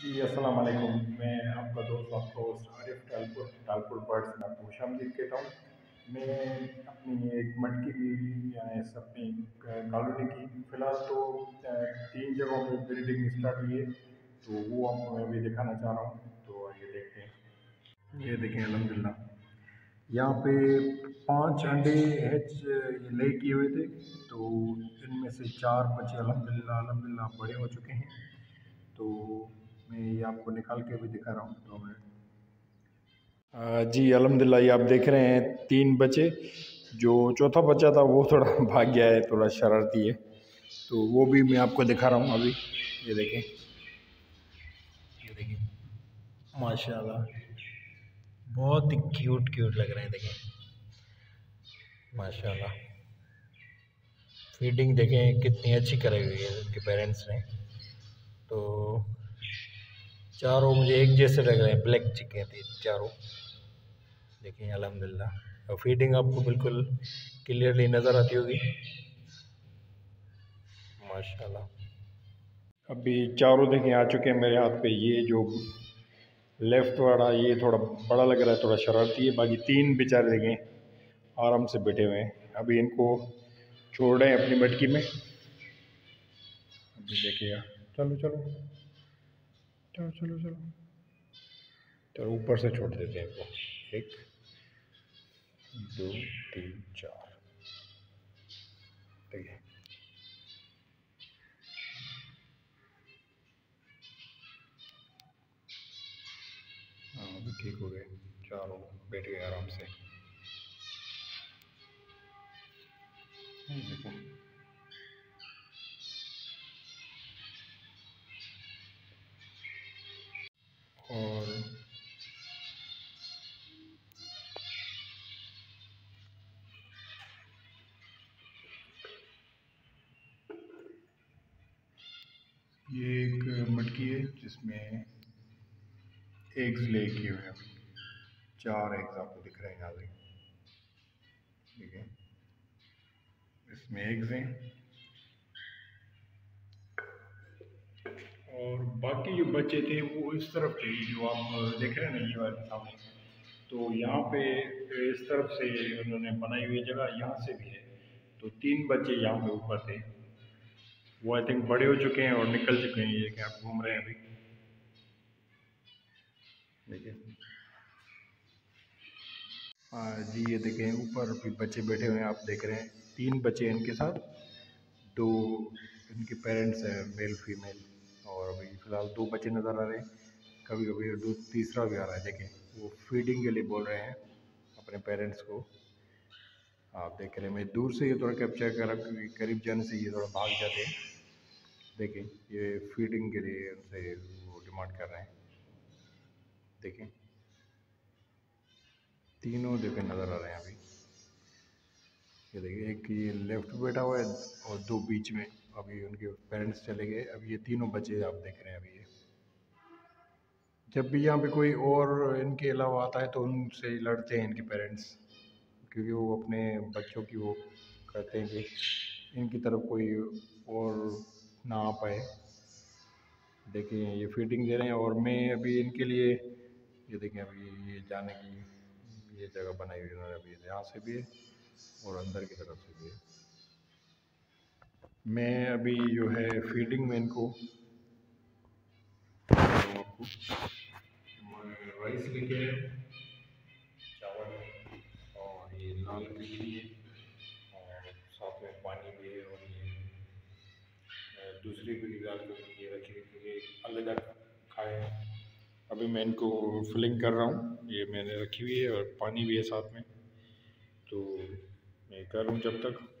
जी, अस्सलाम वालेकुम। मैं आपका दोस्त, आपको आरिफ टालपुर टालपुर बर्ड्स में आपको खुशामदीद कहता हूँ। मैं अपनी एक मटकी की अपनी कॉलोनी की, फ़िलहाल तो तीन जगहों पे ब्रीडिंग स्टार्ट हुई है तो वो आपको मैं भी दिखाना चाह रहा हूँ। तो ये देखते हैं। ये देखें अलहमदिल्ला यहाँ पे पाँच अंडे हैच ले किए हुए थे तो इनमें से चार बच्चे अलहमदिल्ला अलहमदिल्ला बड़े हो चुके हैं। तो मैं ये आपको निकाल के भी दिखा रहा हूँ, दो मिनट। जी अलहमदिल्ला ये आप देख रहे हैं तीन बच्चे। जो चौथा बच्चा था, वो थोड़ा भाग गया है, थोड़ा शरारती है। तो वो भी मैं आपको दिखा रहा हूँ अभी। ये देखें। ये देखें। माशाल्लाह। बहुत ही क्यूट क्यूट लग रहे हैं, देखें। माशाल्लाह। फीडिंग देखें, कितनी अच्छी कराई हुई है उनके पेरेंट्स ने। तो चारों मुझे एक जैसे लग रहे हैं, ब्लैक चिकन थी चारों। देखिए अलहमदिल्ला और फीडिंग आपको बिल्कुल क्लियरली नज़र आती होगी। माशाल्लाह। अभी चारों देखें आ चुके हैं मेरे हाथ पे। ये जो लेफ़्ट वाला, ये थोड़ा बड़ा लग रहा है, थोड़ा शरारती है। बाकी तीन बेचारे देखें आराम से बैठे हुए हैं। अभी इनको छोड़ रहे हैं अपनी मटकी में। अभी देखिएगा चलो चलो। चलो चलो चलो। तो ऊपर से छोड़ देते हैं इनको। एक, दो, तीन, चार। ठीक है। हाँ अभी ठीक हो गए। चारों बैठ गए आराम से। देखो। ये एक मटकी है जिसमें एग्स ले किए हुए हैं। चार एग्स आपको दिख रहे हैं यहाँ से ठीक है। इसमें एग्स हैं। और बाकी जो बच्चे थे वो इस तरफ़ थे जो आप देख रहे हैं ना, ये वाले सामने तो यहाँ पे इस तरफ़ से उन्होंने बनाई हुई जगह यहाँ से भी है। तो तीन बच्चे यहाँ पे ऊपर थे। वो आई थिंक बड़े हो चुके हैं और निकल चुके हैं ये आप घूम रहे हैं अभी। देखिए। हाँ जी, ये देखें, ऊपर भी बच्चे बैठे हुए हैं, आप देख रहे हैं। तीन बच्चे हैं इनके साथ। दो इनके पेरेंट्स हैं, मेल, फीमेल। और अभी फ़िलहाल दो बच्चे नज़र आ रहे हैं। कभी कभी दो तीसरा भी आ रहा है, देखें। वो फीडिंग के लिए बोल रहे हैं अपने पेरेंट्स को। आप देख रहे हैं, मैं दूर से ये थोड़ा कैप्चर कर करीब जाने से ये थोड़ा भाग जाते हैं। देखें, ये फीडिंग के लिए उनसे वो डिमांड कर रहे हैं। देखें, तीनों देखें नज़र आ रहे हैं अभी। ये देखिए, एक ये लेफ़्ट बैठा हुआ है और दो बीच में अभी उनके पेरेंट्स चले गए। अभी ये तीनों बच्चे आप देख रहे हैं अभी ये। जब भी यहाँ पे कोई और इनके अलावा आता है तो उनसे लड़ते हैं इनके पेरेंट्स क्योंकि वो अपने बच्चों की वो कहते हैं कि इनकी तरफ़ कोई और ना आ पाए। देखिए, ये फीडिंग दे रहे हैं और मैं अभी इनके लिए, ये देखें अभी ये जाने की ये जगह बनाई हुई उन्होंने अभी, यहाँ से भी है और अंदर की तरफ़ से भी है। मैं अभी जो है फीडिंग में इनको राइस लेके आया चावल और ये लाल खिचड़ी है और साथ में पानी भी है और ये दूसरी भी दाल को ये रखी ये अलग खाए अभी मैं इनको फिलिंग कर रहा हूँ, ये मैंने रखी हुई है और पानी भी है साथ में। तो मैं कर रहा हूँ जब तक।